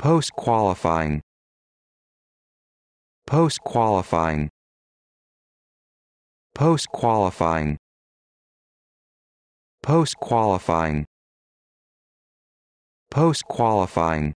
post qualifying post qualifying post qualifying post qualifying post qualifying